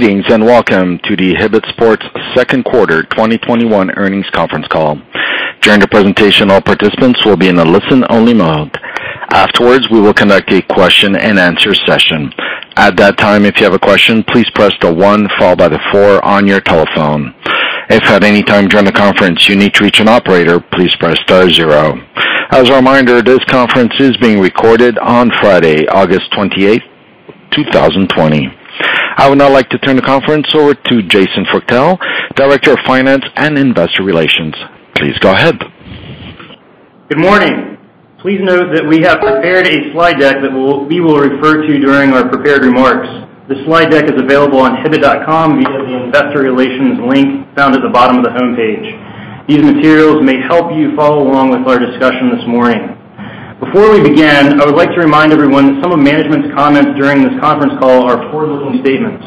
Greetings, and welcome to the Hibbett Sports second quarter 2021 earnings conference call. During the presentation, all participants will be in a listen-only mode. Afterwards, we will conduct a question and answer session. At that time, if you have a question, please press the one followed by the four on your telephone. If at any time during the conference you need to reach an operator, please press star zero. As a reminder, this conference is being recorded on Friday, August 28th, 2020. I would now like to turn the conference over to Jason Freuchtel, Director of Finance and Investor Relations. Please go ahead. Good morning. Please note that we have prepared a slide deck that we will refer to during our prepared remarks. The slide deck is available on hibbett.com via the investor relations link found at the bottom of the homepage. These materials may help you follow along with our discussion this morning. Before we begin, I would like to remind everyone that some of management's comments during this conference call are forward-looking statements.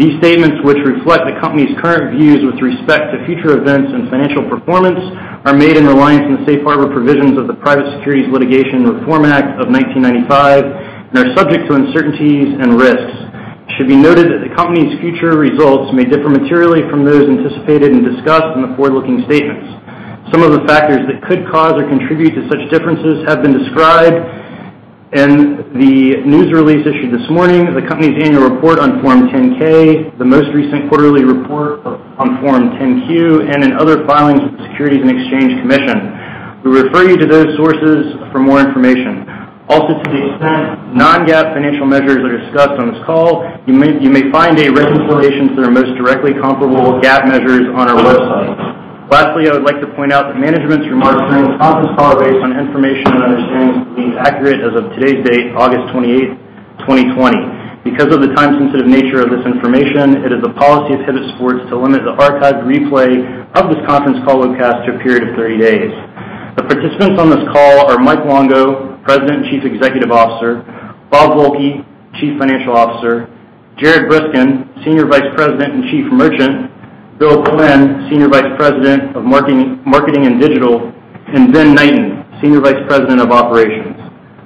These statements, which reflect the company's current views with respect to future events and financial performance, are made in reliance on the safe harbor provisions of the Private Securities Litigation Reform Act of 1995 and are subject to uncertainties and risks. It should be noted that the company's future results may differ materially from those anticipated and discussed in the forward-looking statements. Some of the factors that could cause or contribute to such differences have been described in the news release issued this morning, the company's annual report on Form 10-K, the most recent quarterly report on Form 10-Q, and in other filings with the Securities and Exchange Commission. We refer you to those sources for more information. Also, to the extent non-GAAP financial measures are discussed on this call, you may find a reconciliation to their most directly comparable GAAP measures on our website. Lastly, I would like to point out that management's remarks during this conference call are based on information and understandings believed accurate as of today's date, August 28th, 2020. Because of the time-sensitive nature of this information, it is the policy of Hibbett Sports to limit the archived replay of this conference call webcast to a period of 30 days. The participants on this call are Mike Longo, President and Chief Executive Officer, Bob Volke, Chief Financial Officer, Jared Briskin, Senior Vice President and Chief Merchant, Bill Quinn, Senior Vice President of Marketing and Digital, and Ben Knighten, Senior Vice President of Operations.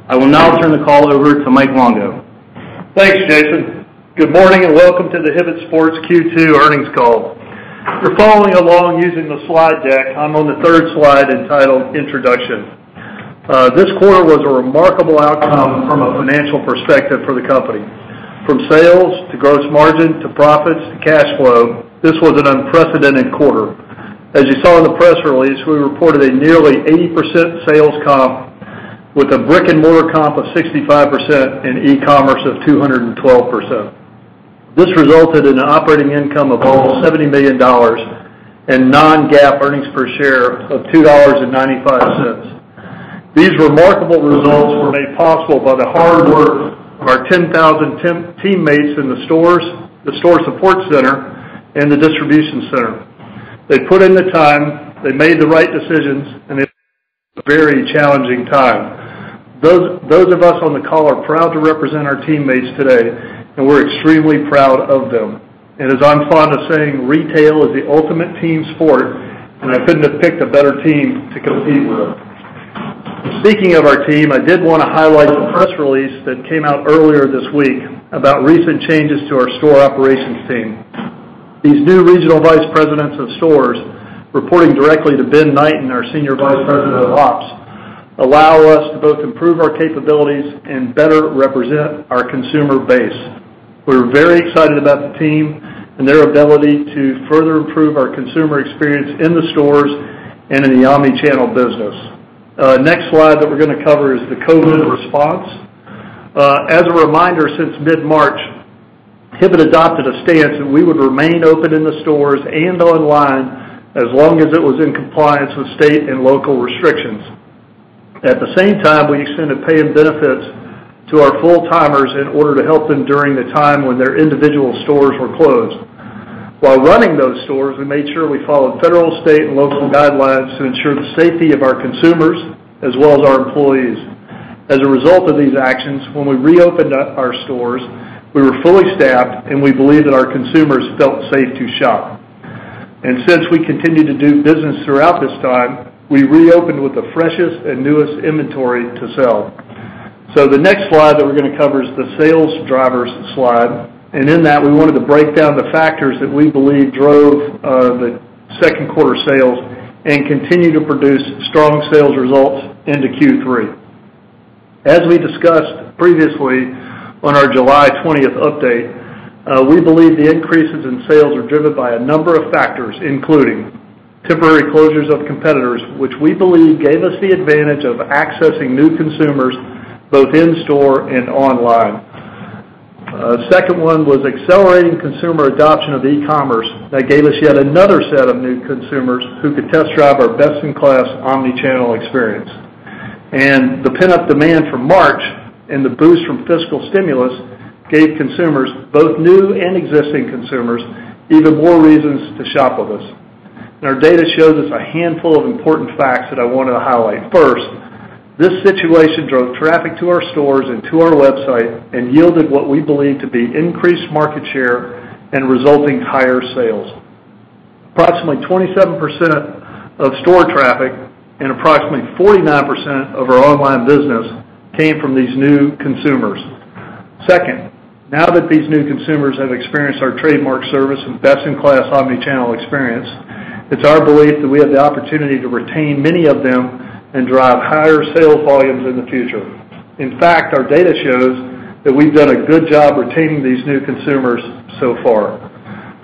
I will now turn the call over to Mike Longo. Thanks, Jason. Good morning, and welcome to the Hibbett Sports Q2 earnings call. If you're following along using the slide deck, I'm on the third slide entitled Introduction. Uh, this quarter was a remarkable outcome from a financial perspective for the company. From sales to gross margin to profits to cash flow, this was an unprecedented quarter. As you saw in the press release, we reported a nearly 80% sales comp with a brick-and-mortar comp of 65% and e-commerce of 212%. This resulted in an operating income of almost $70 million and non-GAAP earnings per share of $2.95. These remarkable results were made possible by the hard work of our 10,000 teammates in the stores, the store support center, and the distribution center. They put in the time, they made the right decisions, and it was a very challenging time. Those of us on the call are proud to represent our teammates today, and we're extremely proud of them. And as I'm fond of saying, retail is the ultimate team sport, and I couldn't have picked a better team to compete with. Speaking of our team, I did want to highlight the press release that came out earlier this week about recent changes to our store operations team. These new regional vice presidents of stores, reporting directly to Ben Knighten, our Senior Vice President of Ops, allow us to both improve our capabilities and better represent our consumer base. We're very excited about the team and their ability to further improve our consumer experience in the stores and in the omni-channel business. Uh, next slide that we're going to cover is the COVID response. Uh, as a reminder, since mid-March, Hibbett adopted a stance that we would remain open in the stores and online as long as it was in compliance with state and local restrictions. At the same time, we extended pay and benefits to our full-timers in order to help them during the time when their individual stores were closed. While running those stores, we made sure we followed federal, state, and local guidelines to ensure the safety of our consumers as well as our employees. As a result of these actions, when we reopened our stores, we were fully staffed, and we believe that our consumers felt safe to shop. And since we continued to do business throughout this time, we reopened with the freshest and newest inventory to sell. So the next slide that we're going to cover is the sales drivers slide. And in that, we wanted to break down the factors that we believe drove uh, the second quarter sales and continue to produce strong sales results into Q3. As we discussed previously on our July 20th update, uh, we believe the increases in sales are driven by a number of factors, including temporary closures of competitors, which we believe gave us the advantage of accessing new consumers both in-store and online. Uh, second one was accelerating consumer adoption of e-commerce. That gave us yet another set of new consumers who could test drive our best-in-class omni-channel experience. And the pent-up demand from March and the boost from fiscal stimulus gave consumers, both new and existing consumers, even more reasons to shop with us. Our data shows us a handful of important facts that I wanted to highlight. First, this situation drove traffic to our stores and to our website and yielded what we believe to be increased market share and resulting higher sales. Approximately 27% of store traffic and approximately 49% of our online business came from these new consumers. Second, now that these new consumers have experienced our trademark service and best-in-class omni-channel experience, it's our belief that we have the opportunity to retain many of them and drive higher sales volumes in the future. In fact, our data shows that we've done a good job retaining these new consumers so far.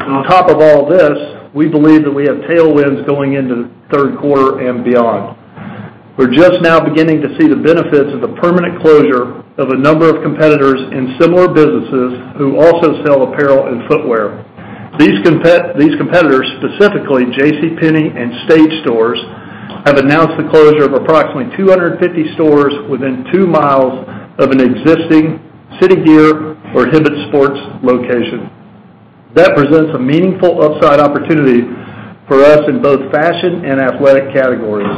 On top of all this, we believe that we have tailwinds going into the third quarter and beyond. We're just now beginning to see the benefits of the permanent closure of a number of competitors in similar businesses who also sell apparel and footwear. These competitors, specifically JCPenney and Stage Stores, have announced the closure of approximately 250 stores within two miles of an existing City Gear or Hibbett Sports location. That presents a meaningful upside opportunity for us in both fashion and athletic categories.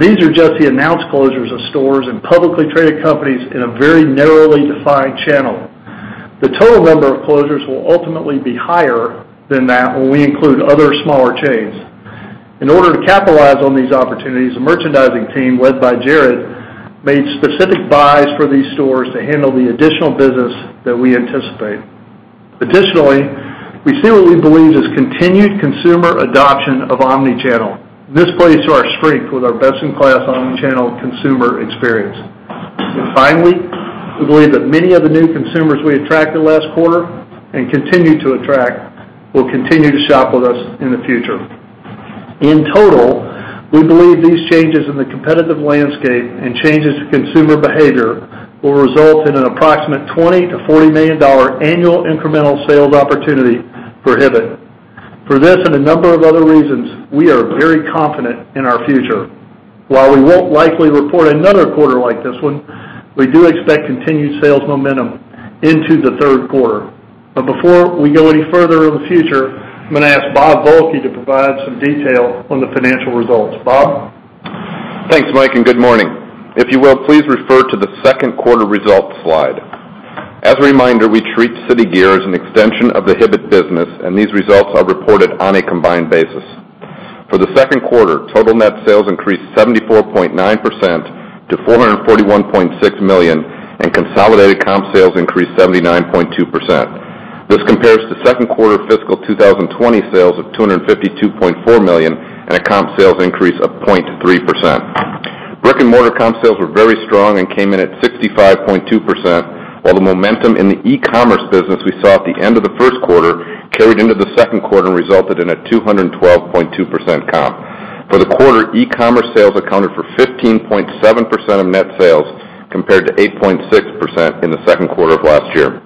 These are just the announced closures of stores and publicly traded companies in a very narrowly defined channel. The total number of closures will ultimately be higher than that when we include other smaller chains. In order to capitalize on these opportunities, the merchandising team, led by Jared, made specific buys for these stores to handle the additional business that we anticipate. Additionally, we see what we believe is continued consumer adoption of omni-channel. This plays to our strength with our best-in-class omni-channel consumer experience. And finally, we believe that many of the new consumers we attracted last quarter and continue to attract will continue to shop with us in the future. In total, we believe these changes in the competitive landscape and changes to consumer behavior will result in an approximate $20 million-$40 million annual incremental sales opportunity for Hibbett. For this and a number of other reasons, we are very confident in our future. While we won't likely report another quarter like this one, we do expect continued sales momentum into the third quarter. But before we go any further in the future, I'm going to ask Bob Volke to provide some detail on the financial results. Bob? Thanks, Mike, and good morning. If you will, please refer to the second quarter results slide. As a reminder, we treat City Gear as an extension of the Hibbett business, and these results are reported on a combined basis. For the second quarter, total net sales increased 74.9% to 441.6 million, and consolidated comp sales increased 79.2%. This compares to second quarter fiscal 2020 sales of 252.4 million and a comp sales increase of 0.3%. Brick-and-mortar comp sales were very strong and came in at 65.2%, while the momentum in the e-commerce business we saw at the end of the first quarter carried into the second quarter and resulted in a 212.2% comp. For the quarter, e-commerce sales accounted for 15.7% of net sales, compared to 8.6% in the second quarter of last year.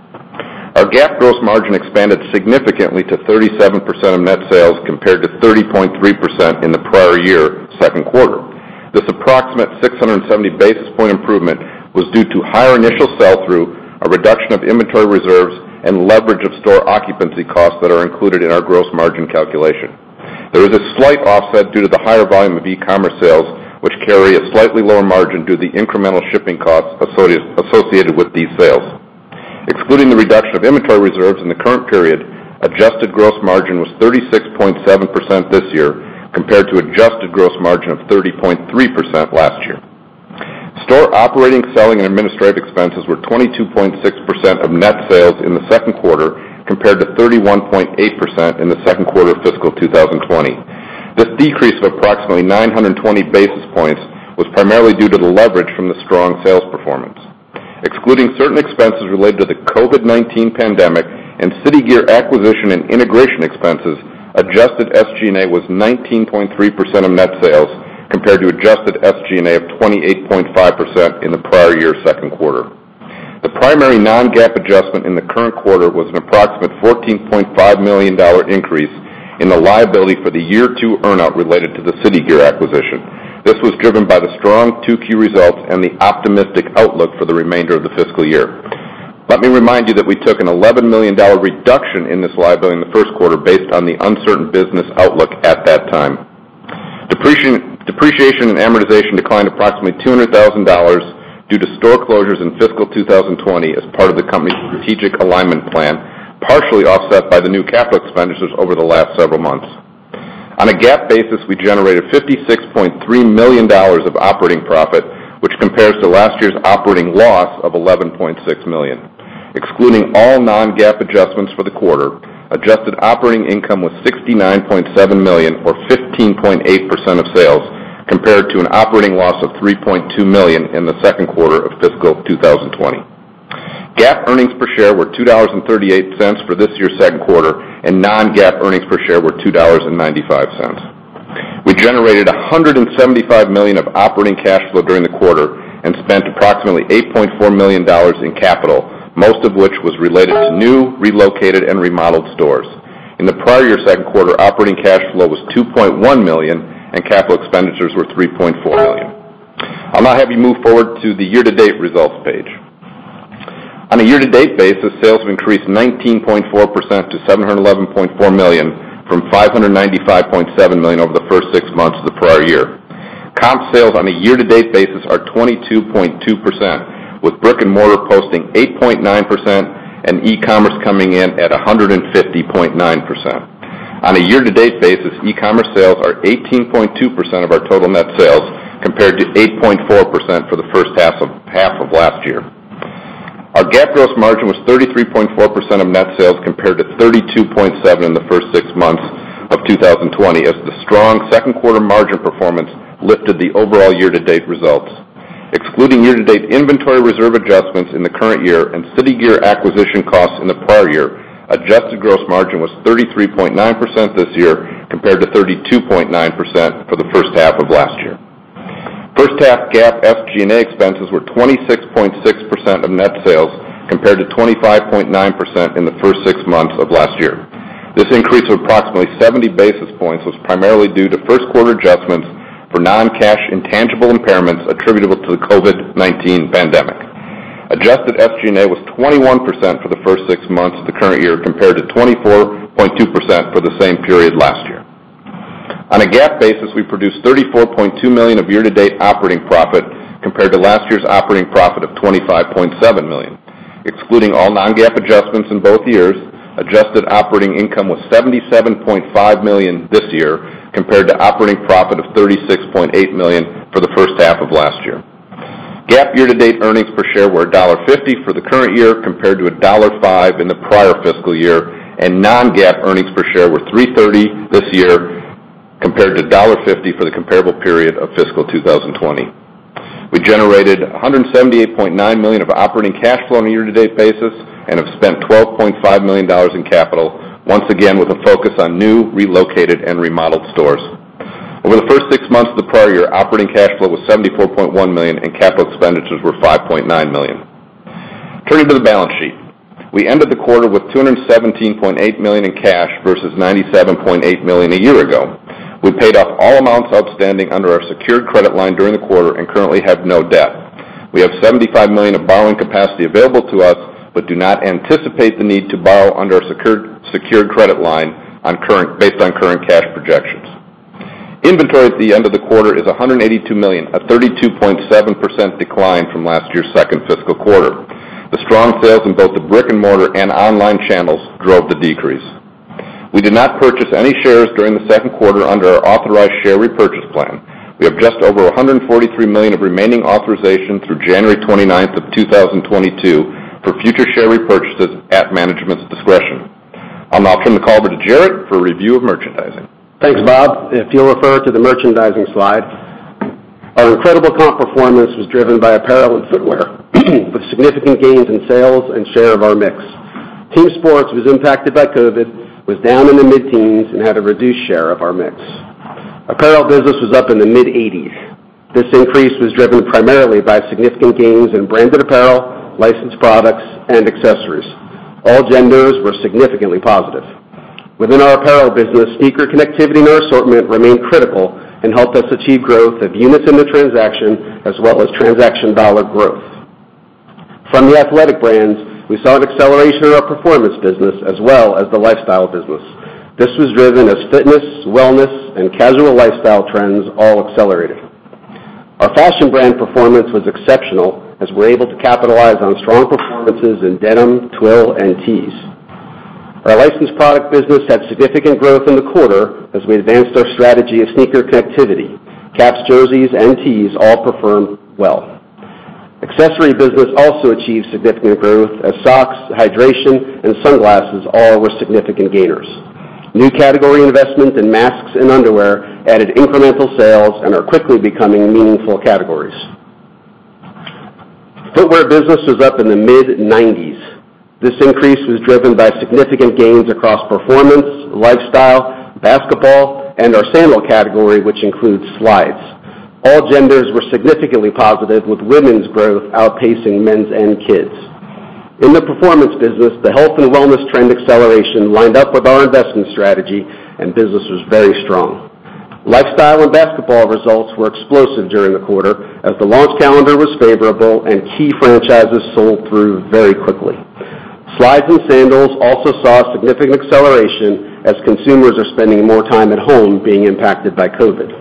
Our GAAP gross margin expanded significantly to 37% of net sales, compared to 30.3% in the prior year second quarter. This approximate 670 basis point improvement was due to higher initial sell-through, a reduction of inventory reserves, and leverage of store occupancy costs that are included in our gross margin calculation. There is a slight offset due to the higher volume of e-commerce sales, which carry a slightly lower margin due to the incremental shipping costs associated with these sales. Excluding the reduction of inventory reserves in the current period, adjusted gross margin was 36.7% this year, compared to adjusted gross margin of 30.3% last year. Store operating, selling, and administrative expenses were 22.6% of net sales in the second quarter, compared to 31.8% in the second quarter of fiscal 2020. This decrease of approximately 920 basis points was primarily due to the leverage from the strong sales performance. Excluding certain expenses related to the COVID-19 pandemic and City Gear acquisition and integration expenses, adjusted SG&A was 19.3% of net sales, compared to adjusted SG&A of 28.5% in the prior year second quarter. The primary non-GAAP adjustment in the current quarter was an approximate $14.5 million increase in the liability for the year two earn-out related to the City Gear acquisition. This was driven by the strong 2Q results and the optimistic outlook for the remainder of the fiscal year. Let me remind you that we took an $11 million reduction in this liability in the first quarter based on the uncertain business outlook at that time. Depreciation and amortization declined approximately $200,000 due to store closures in fiscal 2020 as part of the company's strategic alignment plan, partially offset by the new capital expenditures over the last several months. On a GAAP basis, we generated $56.3 million of operating profit, which compares to last year's operating loss of $11.6 million. Excluding all non-GAAP adjustments for the quarter, adjusted operating income was $69.7 million, or 15.8% of sales, compared to an operating loss of 3.2 million in the second quarter of fiscal 2020. GAAP earnings per share were $2.38 for this year's second quarter, and non-GAAP earnings per share were $2.95. We generated 175 million of operating cash flow during the quarter and spent approximately $8.4 million in capital, most of which was related to new, relocated, and remodeled stores. In the prior year second quarter, operating cash flow was 2.1 million, and capital expenditures were 3.4 million. I'll now have you move forward to the year-to-date results page. On a year-to-date basis, sales have increased 19.4% to 711.4 million from 595.7 million over the first six months of the prior year. Comp sales on a year-to-date basis are 22.2%, with brick and mortar posting 8.9% and e-commerce coming in at 150.9%. On a year-to-date basis, e-commerce sales are 18.2% of our total net sales, compared to 8.4% for the first half of last year. Our GAAP gross margin was 33.4% of net sales, compared to 32.7% in the first six months of 2020, as the strong second quarter margin performance lifted the overall year-to-date results. Excluding year-to-date inventory reserve adjustments in the current year and City Gear acquisition costs in the prior year, adjusted gross margin was 33.9% this year, compared to 32.9% for the first half of last year. First half GAAP SG&A expenses were 26.6% of net sales, compared to 25.9% in the first six months of last year. This increase of approximately 70 basis points was primarily due to first quarter adjustments for non-cash intangible impairments attributable to the COVID-19 pandemic. Adjusted SG&A was 21% for the first six months of the current year, compared to 24.2% for the same period last year. On a GAAP basis, we produced 34.2 million of year-to-date operating profit, compared to last year's operating profit of 25.7 million. Excluding all non-GAAP adjustments in both years, adjusted operating income was 77.5 million this year, compared to operating profit of 36.8 million for the first half of last year. GAAP year-to-date earnings per share were $1.50 for the current year, compared to $1.05 in the prior fiscal year, and non-GAAP earnings per share were $3.30 this year, compared to $1.50 for the comparable period of fiscal 2020. We generated 178.9 million of operating cash flow on a year-to-date basis and have spent $12.5 million in capital, once again with a focus on new, relocated, and remodeled stores. Over the first six months of the prior year, operating cash flow was 74.1 million, and capital expenditures were 5.9 million. Turning to the balance sheet. We ended the quarter with 217.8 million in cash versus 97.8 million a year ago. We paid off all amounts outstanding under our secured credit line during the quarter and currently have no debt. We have 75 million of borrowing capacity available to us but do not anticipate the need to borrow under our secured credit line on current based on current cash projections. Inventory at the end of the quarter is 182 million, a 32.7% decline from last year's second fiscal quarter. The strong sales in both the brick-and-mortar and online channels drove the decrease. We did not purchase any shares during the second quarter under our authorized share repurchase plan. We have just over 143 million of remaining authorization through January 29th of 2022 for future share repurchases at management's discretion. I'll now turn the call over to Jared for a review of merchandising. Thanks, Bob. If you'll refer to the merchandising slide, our incredible comp performance was driven by apparel and footwear, with significant gains in sales and share of our mix. Team sports was impacted by COVID, was down in the mid-teens, and had a reduced share of our mix. Apparel business was up in the mid-80s. This increase was driven primarily by significant gains in branded apparel, licensed products, and accessories. All genders were significantly positive. Within our apparel business, sneaker connectivity in our assortment remained critical and helped us achieve growth of units in the transaction as well as transaction dollar growth. From the athletic brands, we saw an acceleration in our performance business as well as the lifestyle business. This was driven as fitness, wellness, and casual lifestyle trends all accelerated. Our fashion brand performance was exceptional as we're able to capitalize on strong performances in denim, twill, and tees. Our licensed product business had significant growth in the quarter as we advanced our strategy of sneaker connectivity. Caps, jerseys, and tees all performed well. Accessory business also achieved significant growth as socks, hydration, and sunglasses all were significant gainers. New category investment in masks and underwear added incremental sales and are quickly becoming meaningful categories. Footwear business was up in the mid-90s. This increase was driven by significant gains across performance, lifestyle, basketball, and our sandal category, which includes slides. All genders were significantly positive, with women's growth outpacing men's and kids'. In the performance business, the health and wellness trend acceleration lined up with our investment strategy, and business was very strong. Lifestyle and basketball results were explosive during the quarter as the launch calendar was favorable and key franchises sold through very quickly. Slides and sandals also saw significant acceleration as consumers are spending more time at home being impacted by COVID.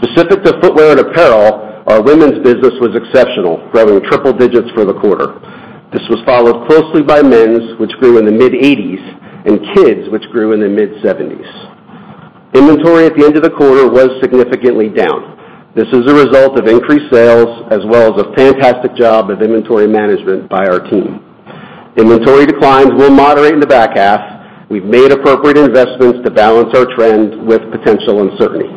Specific to footwear and apparel, our women's business was exceptional, growing triple digits for the quarter. This was followed closely by men's, which grew in the mid-80s, and kids, which grew in the mid-70s. Inventory at the end of the quarter was significantly down. This is a result of increased sales as well as a fantastic job of inventory management by our team. Inventory declines will moderate in the back half. We've made appropriate investments to balance our trend with potential uncertainty.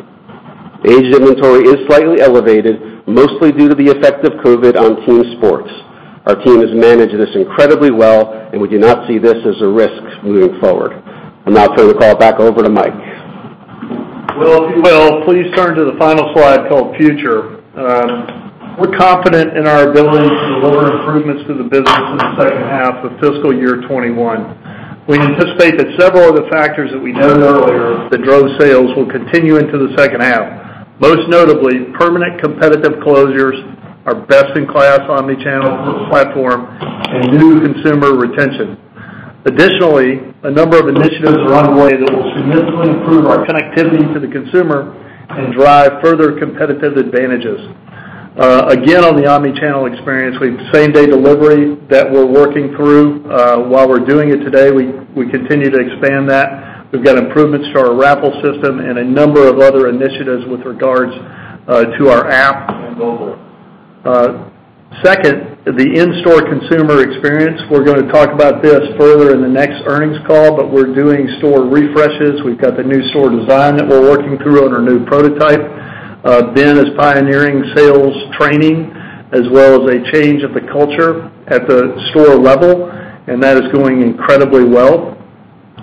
Aged inventory is slightly elevated, mostly due to the effect of COVID on team sports. Our team has managed this incredibly well, and we do not see this as a risk moving forward. I'll now turn the call back over to Mike. Well, if you will, please turn to the final slide called Future. Um, we're confident in our ability to deliver improvements to the business in the second half of fiscal year 2021. We anticipate that several of the factors that we noted earlier that drove sales will continue into the second half. Most notably, permanent competitive closures, our best-in-class omni-channel platform, and new consumer retention. Additionally, a number of initiatives are underway that will significantly improve our connectivity to the consumer and drive further competitive advantages. Uh, again, on the omni-channel experience, we have same-day delivery that we're working through. Uh, while we're doing it today, we we continue to expand that. We've got improvements to our raffle system and a number of other initiatives with regards uh, to our app and mobile. Second, the in-store consumer experience. We're going to talk about this further in the next earnings call, but we're doing store refreshes. We've got the new store design that we're working through on our new prototype. Uh, ben is pioneering sales training as well as a change of the culture at the store level, and that is going incredibly well.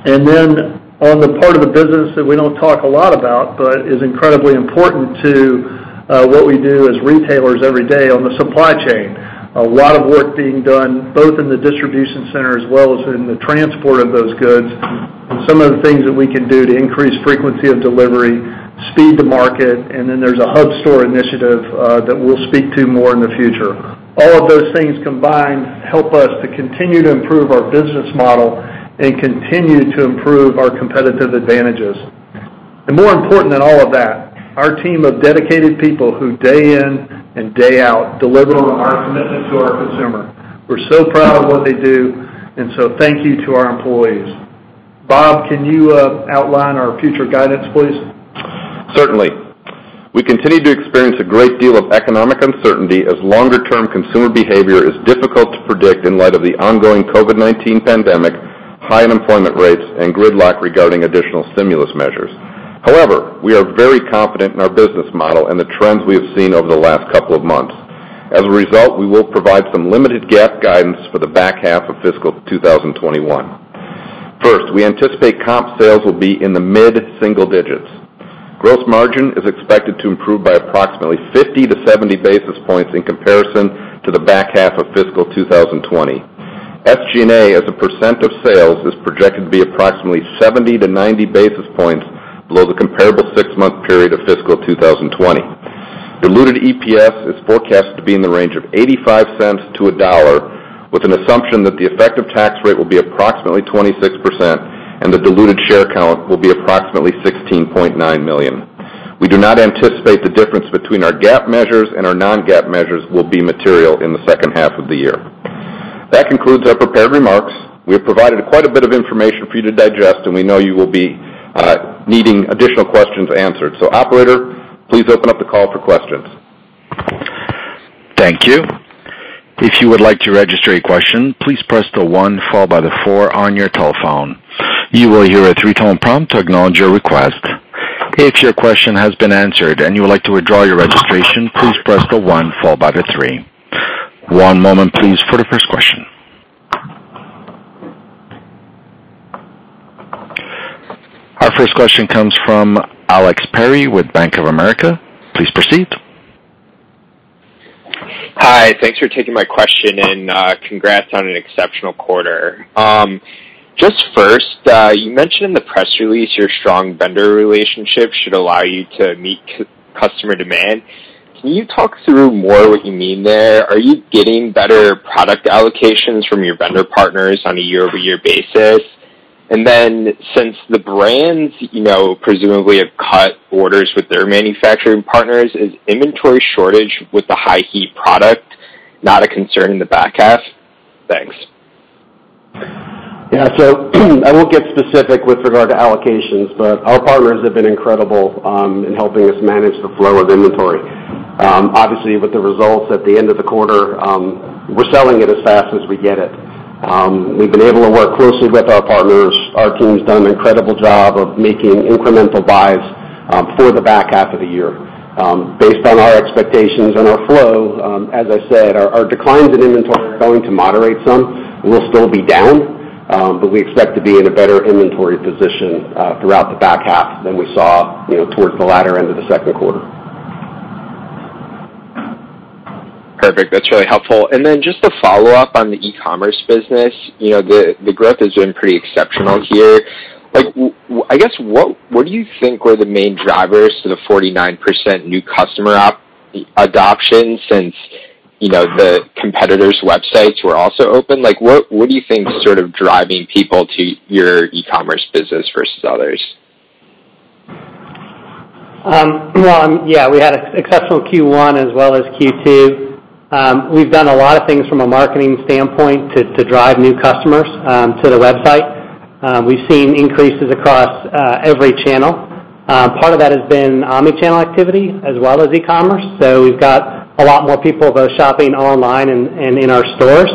And then on the part of the business that we don't talk a lot about, but is incredibly important to Uh, what we do as retailers every day on the supply chain. A lot of work being done both in the distribution center as well as in the transport of those goods, some of the things that we can do to increase frequency of delivery, speed to market, and then there's a hub store initiative uh, that we'll speak to more in the future. All of those things combined help us to continue to improve our business model and continue to improve our competitive advantages. And more important than all of that, our team of dedicated people who day in and day out deliver on our commitment to our consumer. We're so proud of what they do, and so thank you to our employees. Bob, can you uh, outline our future guidance, please? Certainly. We continue to experience a great deal of economic uncertainty as longer-term consumer behavior is difficult to predict in light of the ongoing COVID-19 pandemic, high unemployment rates, and gridlock regarding additional stimulus measures. However, we are very confident in our business model and the trends we have seen over the last couple of months. As a result, we will provide some limited GAAP guidance for the back half of fiscal 2021. First, we anticipate comp sales will be in the mid-single digits. Gross margin is expected to improve by approximately 50 to 70 basis points in comparison to the back half of fiscal 2020. SG&A as a percent of sales is projected to be approximately 70 to 90 basis points below the comparable six-month period of fiscal 2020. Diluted EPS is forecasted to be in the range of $0.85 to $1, with an assumption that the effective tax rate will be approximately 26% and the diluted share count will be approximately 16.9 million. We do not anticipate the difference between our GAAP measures and our non-GAAP measures will be material in the second half of the year. That concludes our prepared remarks. We have provided quite a bit of information for you to digest, and we know you will be Uh, needing additional questions answered. So operator, please open up the call for questions. Thank you. If you would like to register a question, please press the one followed by the four on your telephone. You will hear a three-tone prompt to acknowledge your request. If your question has been answered and you would like to withdraw your registration, please press the one followed by the three. One moment, please, for the first question. Our first question comes from Alex Perry with Bank of America. Please proceed. Hi. Thanks for taking my question, and uh, congrats on an exceptional quarter. Um, just first, uh, you mentioned in the press release your strong vendor relationship should allow you to meet customer demand. Can you talk through more what you mean there? Are you getting better product allocations from your vendor partners on a year-over-year basis? And then since the brands you know, presumably have cut orders with their manufacturing partners, is inventory shortage with the high heat product not a concern in the back half? Thanks. Yeah. So I won't get specific with regard to allocations, but our partners have been incredible um, in helping us manage the flow of inventory. Um, obviously, with the results at the end of the quarter, um, we're selling it as fast as we get it. Um, we've been able to work closely with our partners. Our team's done an incredible job of making incremental buys um, for the back half of the year. Um, based on our expectations and our flow, as I said, our declines in inventory are going to moderate some. We'll still be down, but we expect to be in a better inventory position uh, throughout the back half than we saw you know, towards the latter end of the second quarter. Perfect. That's really helpful. And then just to follow up on the e-commerce business, you know, the the growth has been pretty exceptional here. Like I guess, what what do you think were the main drivers to the 49% new customer adoption since you know, the competitors' websites were also open? Like, what what do you think sort of driving people to your e-commerce business versus others? Um, Well, yeah, we had an exceptional Q1 as well as Q2. Um, we've done a lot of things from a marketing standpoint to drive new customers um, to the website. Um, we've seen increases across uh, every channel. Uh, part of that has been omni-channel activity as well as e-commerce. So we've got a lot more people both shopping online and in our stores.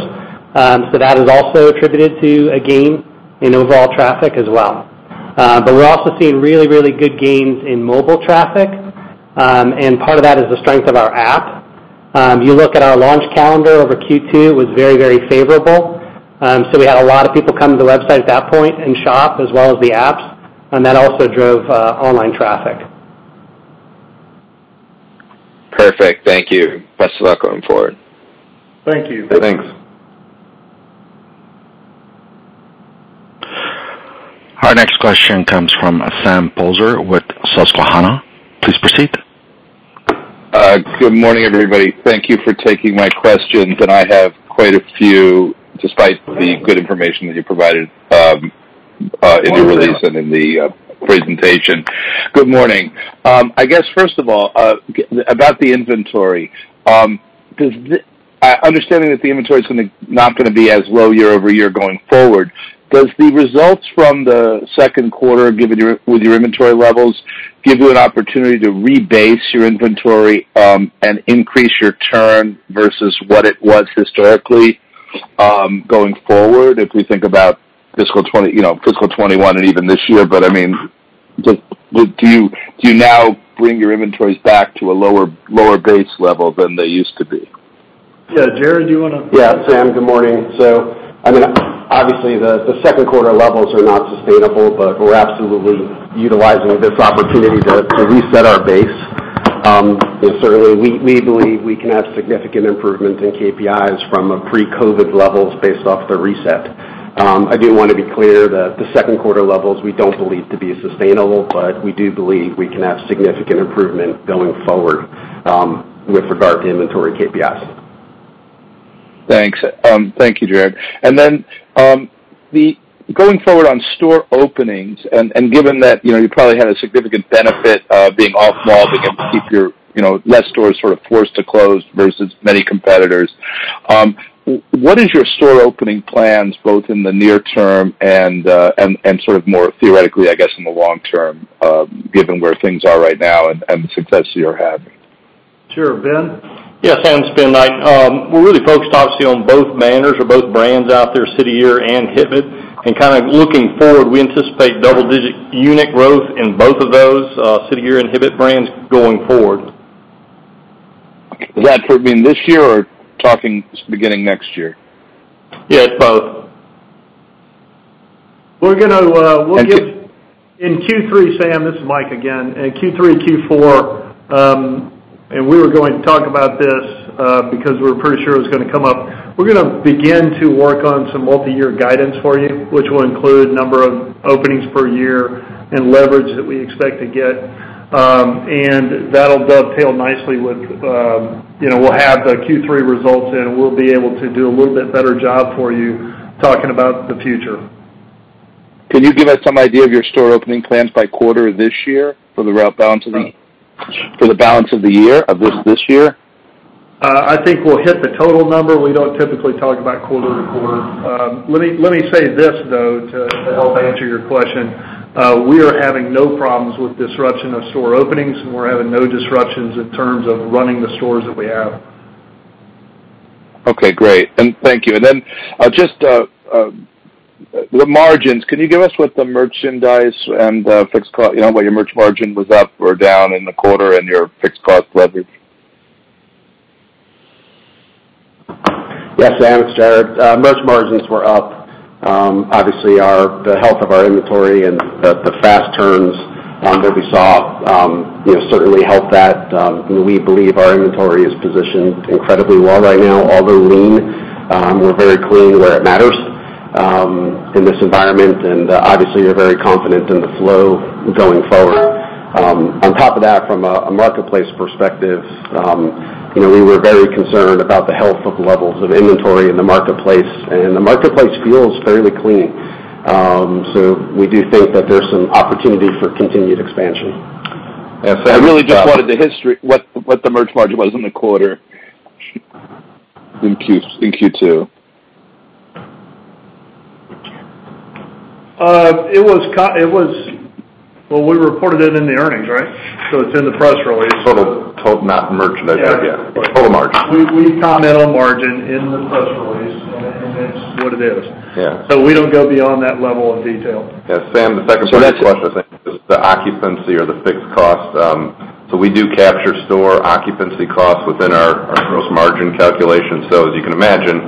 That has also attributed to a gain in overall traffic as well. Uh, but we're also seeing really, really good gains in mobile traffic, and part of that is the strength of our app. You look at our launch calendar over Q2, it was very, very favorable. Um so we had a lot of people come to the website at that point and shop as well as the apps, and that also drove online traffic. Perfect. Thank you. Best of luck going forward. Thank you. Thanks. Our next question comes from Sam Poser with Susquehanna. Please proceed. Uh, good morning, everybody. Thank you for taking my questions. And I have quite a few, despite the good information that you provided um, uh, in your release and in the uh, presentation. Good morning. Um, I guess, first of all, about the inventory. Um, understanding that the inventory is not going to be as low year-over-year going forward, does the results from the second quarter given your with your inventory levels give you an opportunity to rebase your inventory um, and increase your turn versus what it was historically um, going forward, if we think about fiscal 20, you know, fiscal 2021 and even this year? But I mean, do do you do you now bring your inventories back to a lower lower base level than they used to be? Yeah. Jared, do you want to? Yeah, Sam, good morning. So I mean, obviously, the the second quarter levels are not sustainable, but we're absolutely utilizing this opportunity to reset our base. Um, certainly, we believe we can have significant improvement in KPIs from pre-COVID levels based off the reset. Um, I do want to be clear that the second quarter levels we don't believe to be sustainable, but we do believe we can have significant improvement going forward um, with regard to inventory KPIs. Thanks. Thank you, Jared. Going forward on store openings, and and given that you know you probably had a significant benefit of being off-mall, being able to keep your you know less stores sort of forced to close versus many competitors, um, what is your store opening plans, both in the near term and uh, sort of more theoretically, I guess, in the long term, um, given where things are right now and the success you're having? Sure. Ben? Yeah, Sam, it's Ben Knight. Um, we're really focused, obviously, on both banners or both brands out there, City Gear and Hibbett. Kind of looking forward, we anticipate double-digit unit growth in both of those, uh, City Gear and Hibbett brands, going forward. Is that for this year or talking beginning next year? Yeah, it's both. We're gonna, uh, we'll give- In Q3, Sam, this is Mike again. In Q3, Q4, we were going to talk about this because we were pretty sure it was going to come up. We're going to begin to work on some multi-year guidance for you, which will include number of openings per year and leverage that we expect to get. Um and that'll dovetail nicely with, um you know, we'll have the Q3 results in, and we'll be able to do a little bit better job for you talking about the future. Can you give us some idea of your store opening plans by quarter this year for the route balance of the year, of this year? Uh, I think we'll hit the total number. We don't typically talk about quarter to quarter. Um, let me say this, though, to help answer your question. Uh, we are having no problems with disruption of store openings, and we're having no disruptions in terms of running the stores that we have. Okay, great. And thank you. And then uh just uh, the margins, can you give us what the merchandise and uh, fixed cost, you know, what your merch margin was up or down in the quarter and your fixed cost leverage? Yes, Sam, it's Jared. Uh, merch margins were up. Um, obviously, our the health of our inventory and the fast turns um, that we saw um, you know, certainly helped that. We believe our inventory is positioned incredibly well right now. Although lean, we're very clean where it matters Um, in this environment, and uh, obviously, you're very confident in the flow going forward. Um, on top of that, from a marketplace perspective, um, you know, we were very concerned about the health of levels of inventory in the marketplace, and the marketplace feels fairly clean. Um so we do think that there's some opportunity for continued expansion. I really just uh, wanted the history, what what the merch margin was in the quarter in Q2. Well, we reported it in the earnings, right? So it's in the press release. Total, not merchandise. Yeah. Total margin. We comment on margin in the press release, and it's what it is. Yeah. So we don't go beyond that level of detail. Yeah, Sam, the second part of your question, I think, is the occupancy or the fixed cost. Um so we do capture store occupancy costs within our gross margin calculation. So as you can imagine,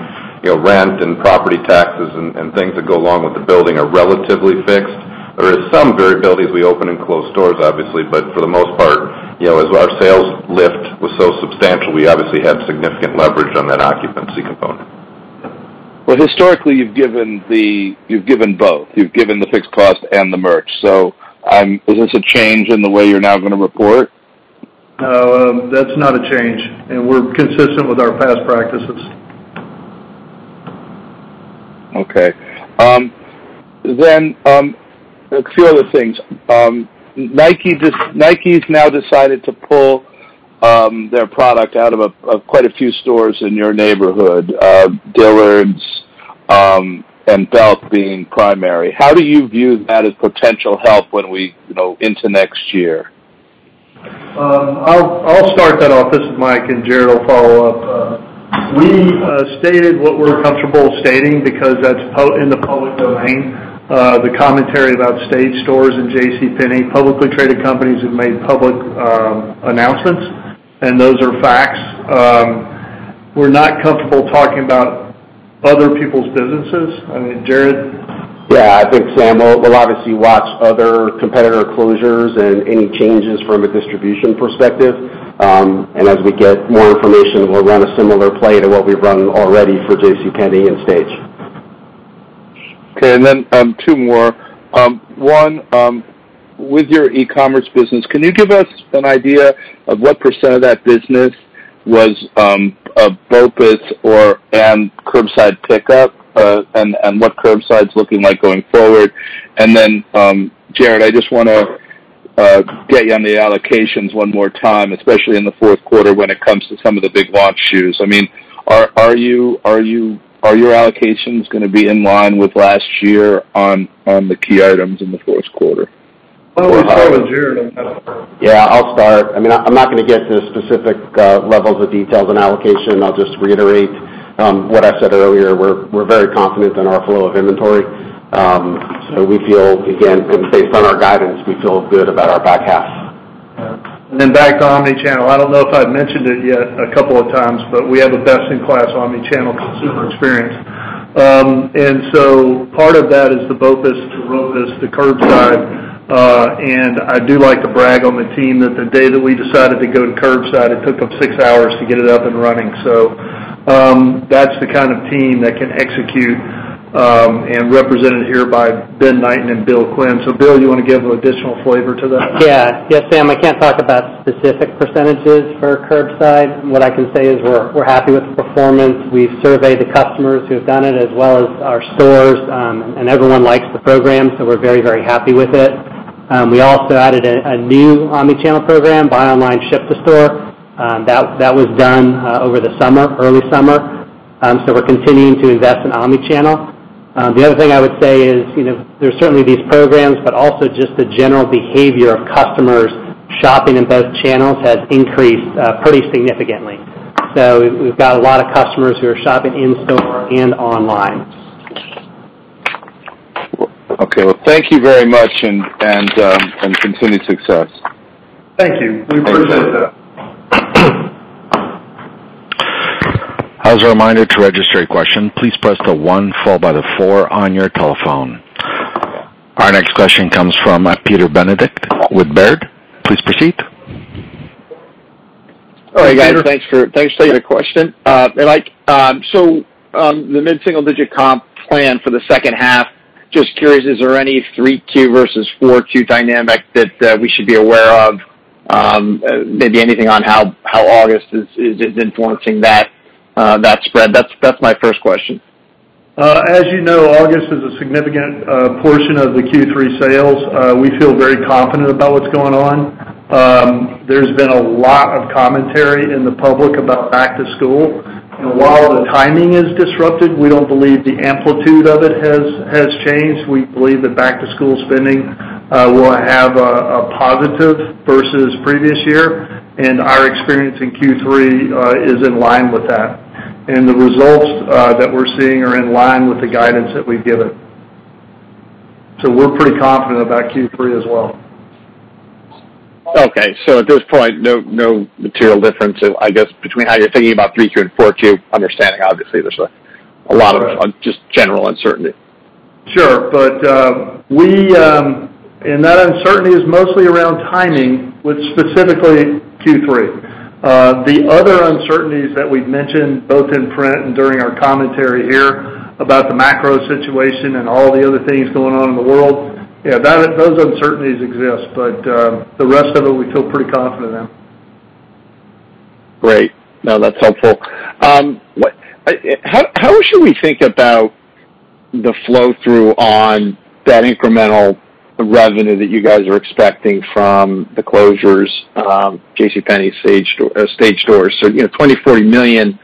rent and property taxes and things that go along with the building are relatively fixed. There is some variability as we open and close stores, obviously, but for the most part, you know, as our sales lift was so substantial, we obviously had significant leverage on that occupancy component. Well, historically, you've given the you've given both. You've given the fixed cost and the merch. So is this a change in the way you're now going to report? No, um, that's not a change, and we're consistent with our past practices. Okay. Um, then um, a few other things. Um, Nike Nike's now decided to pull their product out of quite a few stores in your neighborhood, uh, Dillard's and Belk being primary. How do you view that as potential help when we, you know, into next year? I'll I'll start that off. This is Mike, and Jared will follow up. Uh, We uh, stated what we're comfortable stating because that's in the public domain. Uh, the commentary about stage stores and JCPenney, publicly traded companies have made public um, announcements, and those are facts. Um, we're not comfortable talking about other people's businesses. I mean, Jared? Yeah, I think, Sam, we'll obviously watch other competitor closures and any changes from a distribution perspective. Um, as we get more information, we'll run a similar play to what we've run already for JCPenney and Stage. Okay, and then um, two more. Um, one, with your e-commerce business, can you give us an idea of what percent % of that business was a BOPUS and curbside pickup, uh, and what curbside's looking like going forward? And then um, Jared, I just want to Uh, get you on the allocations one more time, especially in the fourth quarter when it comes to some of the big launch shoes. I mean, are are you are you are your allocations going to be in line with last year on on the key items in the fourth quarter? Why don't we start with Jared on that? Yeah, I'll start. I mean, I'm not going to get to specific uh, levels of details on allocation. I'll just reiterate um, what I said earlier. We're we're very confident in our flow of inventory. We feel, again, based on our guidance, we feel good about our back half. And then back to omni-channel. I don't know if I've mentioned it yet a couple of times, but we have a best-in-class omni-channel consumer experience. Um and so part of that is the BOPUS, the ROPUS, the curbside. Uh and I do like to brag on the team that the day that we decided to go to curbside, it took them six hours to get it up and running. So um that's the kind of team that can execute, Um, and represented here by Ben Knighten and Bill Quinn. So Bill, you want to give additional flavor to that? Yeah. Yes, Sam, I can't talk about specific percentages for curbside. What I can say is we're happy with the performance. We've surveyed the customers who have done it, as well as our stores, um, and everyone likes the program, so we're very very happy with it. Um, we also added a new omni-channel program, buy online, ship to store. That was done uh, over the summer, early summer. Um so we're continuing to invest in omni-channel. The other thing I would say is, you know, there's certainly these programs, but also just the general behavior of customers shopping in both channels has increased pretty significantly. So we've got a lot of customers who are shopping in-store and online. Okay. Well, thank you very much, and um and continued success. Thank you. We appreciate that. As a reminder, to register a question, please press the one followed by the four on your telephone. Our next question comes from Peter Benedict with Baird. Please proceed. All right, guys. Thanks for taking the question. Uh, um, so, um, the mid-single-digit comp plan for the second half, just curious, is there any 3Q versus 4Q dynamic that we should be aware of? Um, uh, maybe anything on how August is influencing that Uh, spread? That's that's my first question. Uh, as you know, August is a significant uh, portion of the Q3 sales. We feel very confident about what's going on. Um, there's been a lot of commentary in the public about back to school. And while the timing is disrupted, we don't believe the amplitude of it has changed. We believe that back-to-school spending will have a positive versus previous year, and our experience in Q3 uh, is in line with that. And the results uh, that we're seeing are in line with the guidance that we've given. So we're pretty confident about Q3 as well. Okay. So at this point, no material difference, uh, I guess, between how you're thinking about 3Q and 4Q, understanding obviously there's a lot of just general uncertainty. Sure. Um, And that uncertainty is mostly around timing with specifically Q3. Uh, the other uncertainties that we've mentioned, both in print and during our commentary here about the macro situation and all the other things going on in the world, yeah, those uncertainties exist. But uh, the rest of it, we feel pretty confident in. Great. No, that's helpful. Um, how should we think about the flow-through on that incremental revenue that you guys are expecting from the closures, um JCPenney Stage Stores? $20 million-$40 million.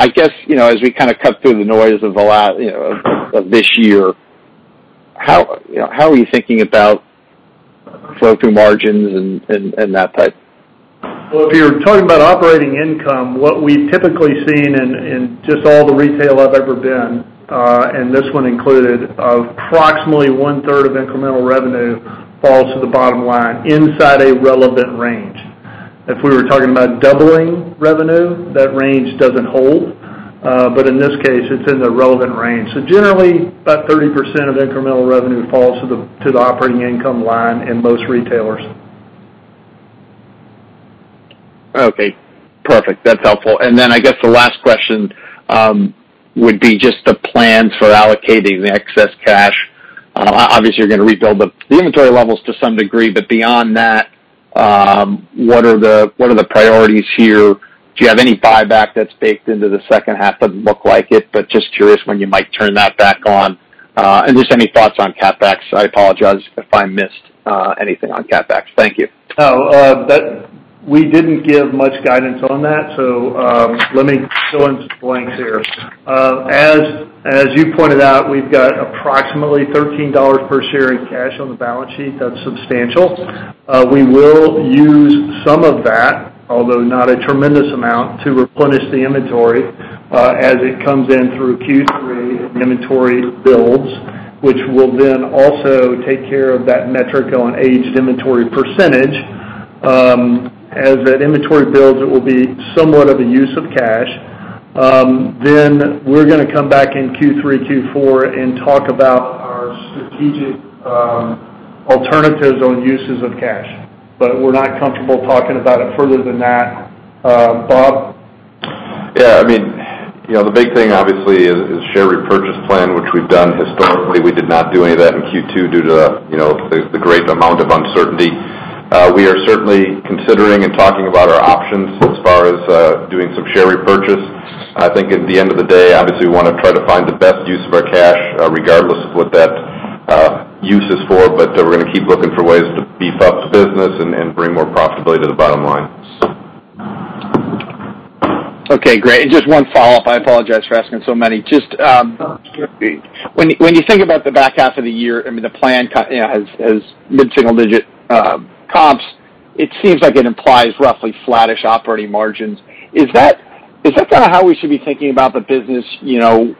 I guess, you know, as we kind of cut through the noise of the last, you know, of this year, how, you know, how are you thinking about flow-through margins and that type? Well, if you're talking about operating income, what we've typically seen in just all the retail I've ever been, Uh, and this one included, uh, approximately one-third of incremental revenue falls to the bottom line inside a relevant range. If we were talking about doubling revenue, that range doesn't hold. Uh but in this case, it's in the relevant range. So generally, about 30% of incremental revenue falls to the to the operating income line in most retailers. Okay, perfect. That's helpful. And then I guess the last question um, would be just the plans for allocating the excess cash. Uh, obviously, you're going to rebuild the inventory levels to some degree, but beyond that, um, what are the what are the priorities here? Do you have any buyback that's baked into the second half? Doesn't look like it, but just curious when you might turn that back on. Uh and just any thoughts on CapEx. I apologize if I missed uh, anything on CapEx. Thank you. Uh, We didn't give much guidance on that, so um, let me fill in some blanks here. Uh, as as you pointed out, we've got approximately $13 per share in cash on the balance sheet. That's substantial. Uh, we will use some of that, although not a tremendous amount, to replenish the inventory uh, as it comes in through Q3 inventory builds, which will then also take care of that metric on aged inventory percentage. Um, As that inventory builds, it will be somewhat of a use of cash. Um, then we're going to come back in Q3, Q4 and talk about our strategic um, alternatives on uses of cash. But we're not comfortable talking about it further than that. Um, Bob? Yeah. I mean, you know, the big thing, obviously, is share repurchase plan, which we've done historically. We did not do any of that in Q2 due to you know, the great amount of uncertainty. Uh, we are certainly considering and talking about our options as far as uh, doing some share repurchase. I think at the end of the day, obviously, we want to try to find the best use of our cash, uh, regardless of what that use is for. But we're going to keep looking for ways to beef up the business and bring more profitability to the bottom line. Okay, great. Just one follow-up. I apologize for asking so many. Just um, when you think about the back half of the year, I mean the plan has mid-single digit um, comps. It seems like it implies roughly flattish operating margins. Is that kind of how we should be thinking about the business you know,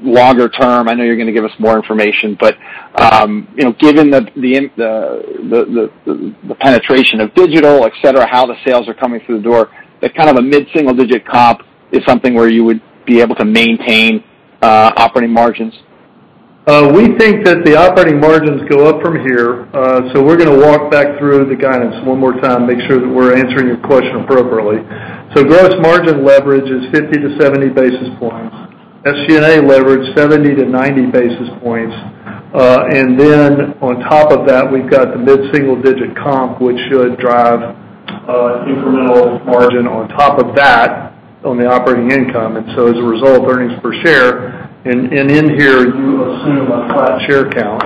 longer term? I know you're going to give us more information, but um, you know, given the the the the penetration of digital, et cetera, how the sales are coming through the door, that kind of a mid-single digit comp is something where you would be able to maintain uh, operating margins? We think that the operating margins go up from here. Uh so we're going to walk back through the guidance one more time, make sure that we're answering your question appropriately. So gross margin leverage is 50 to 70 basis points. SG&A leverage, 70 to 90 basis points. Uh, and then on top of that, we've got the mid-single digit comp, which should drive incremental margin on top of that on the operating income. And so as a result, earnings per share, and in here, you assume a flat share count.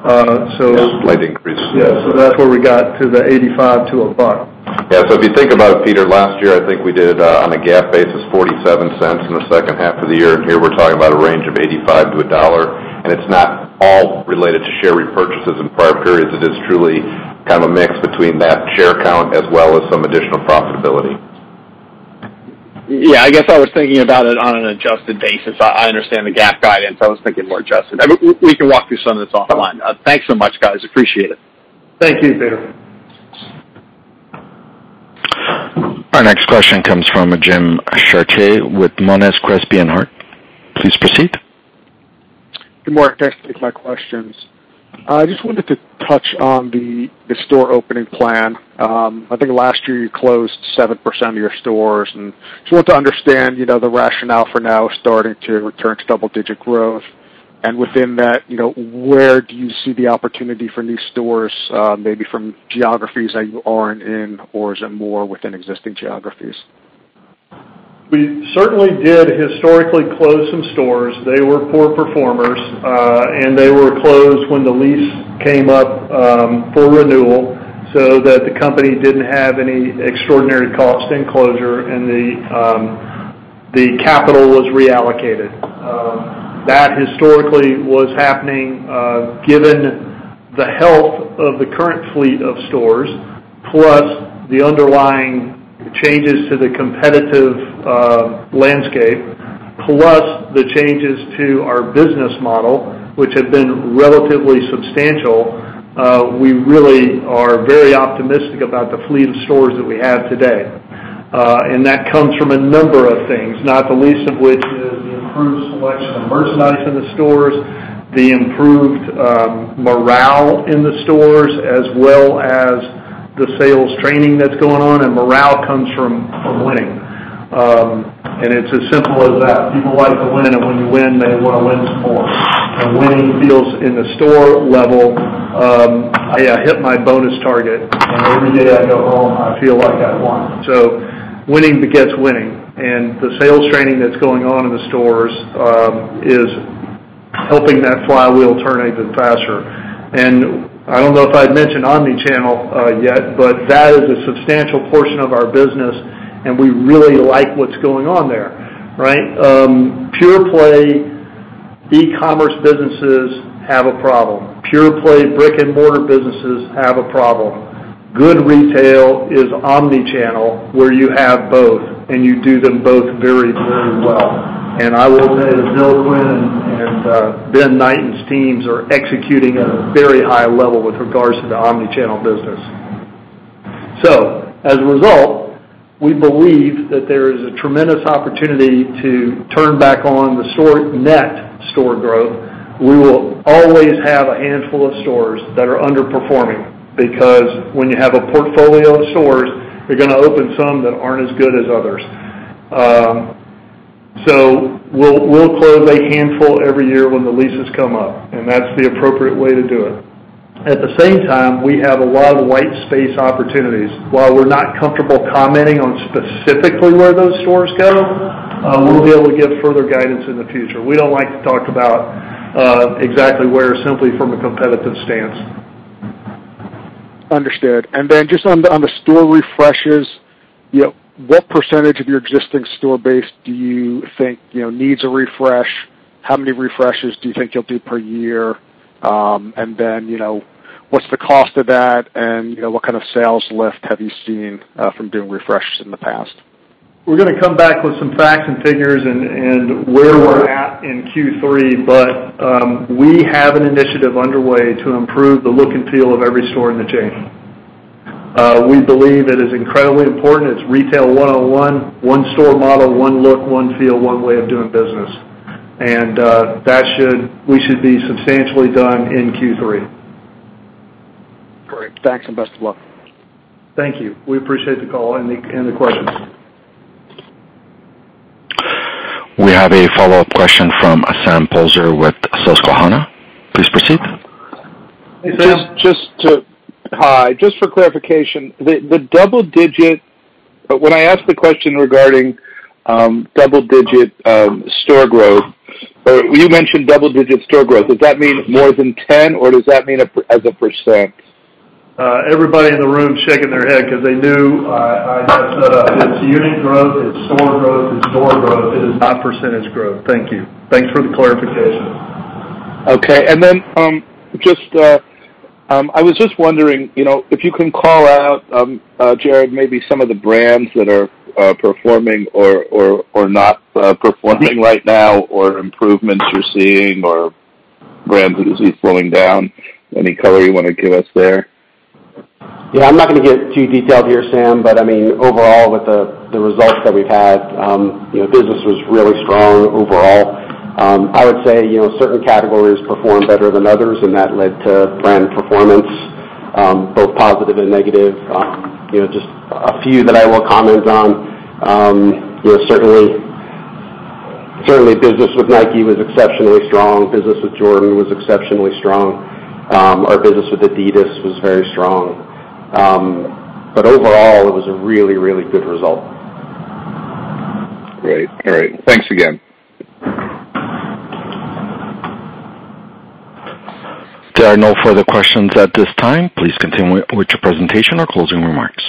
Uh, so. Slight increase. Yeah. So that's where we got to the $0.85 to $1. Yeah. So if you think about it, Peter, last year, I think we did, uh, on a GAAP basis, $0.47 in the second half of the year. And here we're talking about a range of $0.85 to $1. And it's not all related to share repurchases in prior periods. It is truly kind of a mix between that share count as well as some additional profitability. Yeah, I guess I was thinking about it on an adjusted basis. I understand the GAAP guidance. I was thinking more adjusted. We can walk through some of this offline. Uh, thanks so much, guys. Appreciate it. Thank you, Peter. Our next question comes from Jim Chartier with Monness, Crespi, Hardt. Please proceed. Good morning. Thanks for taking my questions. Uh, I just wanted to touch on the the store opening plan. Um, I think last year you closed 7% of your stores, and just want to understand you know, the rationale for now starting to return to double-digit growth. And within that, you know, where do you see the opportunity for new stores, uh, maybe from geographies that you aren't in, or is it more within existing geographies? We certainly did historically close some stores. They were poor performers, uh and they were closed when the lease came up um for renewal so that the company didn't have any extraordinary cost in closure, and the um the capital was reallocated. That historically was happening uh given the health of the current fleet of stores, plus the underlying changes to the competitive uh, landscape, plus the changes to our business model, which have been relatively substantial, uh, we really are very optimistic about the fleet of stores that we have today. Uh and that comes from a number of things, not the least of which is the improved selection of merchandise in the stores, the improved um, morale in the stores, as well as the sales training that's going on, and morale comes from winning. Um and it's as simple as that. People like to win, and when you win, they want to win some more. Winning feels in the store level, I hit my bonus target, and every day I go home, I feel like I won. So winning begets winning, and the sales training that's going on in the stores is helping that flywheel turn even faster. I don't know if I'd mentioned omni-channel uh, yet, but that is a substantial portion of our business, and we really like what's going on there. Right? Um, pure play e-commerce businesses have a problem. Pure play brick-and-mortar businesses have a problem. Good retail is omni-channel, where you have both, and you do them both very very well. And I will say Bill Quinn and uh, Ben Knighten and his teams are executing at a very high level with regards to the omni-channel business. So, as a result, we believe that there is a tremendous opportunity to turn back on the store net store growth. We will always have a handful of stores that are underperforming, because when you have a portfolio of stores, you're going to open some that aren't as good as others. Um, So we'll close a handful every year when the leases come up, and that's the appropriate way to do it. At the same time, we have a lot of white space opportunities. While we're not comfortable commenting on specifically where those stores go, uh, we'll be able to give further guidance in the future. We don't like to talk about uh, exactly where, simply from a competitive stance. Understood. And then just on the store refreshes, what percentage of your existing store base do you think you know, needs a refresh? How many refreshes do you think you'll do per year? Um, and then, you know, what's the cost of that, and you know, what kind of sales lift have you seen uh, from doing refreshes in the past? We're going to come back with some facts and figures and and where we're at in Q3. but um, We have an initiative underway to improve the look and feel of every store in the chain. We believe it is incredibly important. It's retail 101, one one store model, one look, one feel, one way of doing business. And uh that should we should be substantially done in Q3. Great. Thanks, and best of luck. Thank you. We appreciate the call and the questions. We have a follow-up question from Sam Poser with Susquehanna. Please proceed. Hey, Sam. Hi. Just for clarification, the double digit. Uh, when I asked the question regarding um, double-digit um, store growth, you mentioned double-digit store growth. Does that mean more than 10, or does that mean as a percent? Uh, everybody in the room shaking their head because they knew uh, I messed that up. It's unit growth, it's store growth, it's door growth. It is not percentage growth. Thank you. Thanks for the clarification. Okay. Um, Um, I was just wondering you know, if you can call out, um, uh, Jared, maybe some of the brands that are uh, performing or not uh, performing right now, or improvements you're seeing, or brands that you see slowing down. Any color you want to give us there? Yeah, I'm not going to get too detailed here, Sam, but I mean, overall, with the results that we've had, um, you know, business was really strong overall. Um, I would say you know, certain categories performed better than others, and that led to brand performance, um, both positive and negative. Um, you know, just a few that I will comment on. You know, certainly, business with Nike was exceptionally strong. Business with Jordan was exceptionally strong. Our business with Adidas was very strong. Um but overall, it was a really, really good result. Great. All right. Thanks again. There are no further questions at this time. Please continue with your presentation or closing remarks.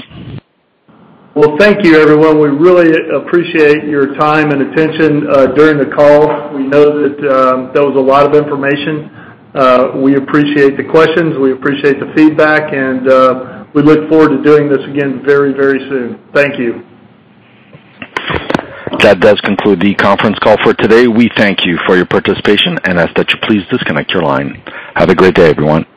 Well, thank you, everyone. We really appreciate your time and attention during the call. We know that that was a lot of information. Uh, we appreciate the questions, we appreciate the feedback, and uh, we look forward to doing this again very, very soon. Thank you. That does conclude the conference call for today. We thank you for your participation and ask that you please disconnect your line. Have a great day, everyone.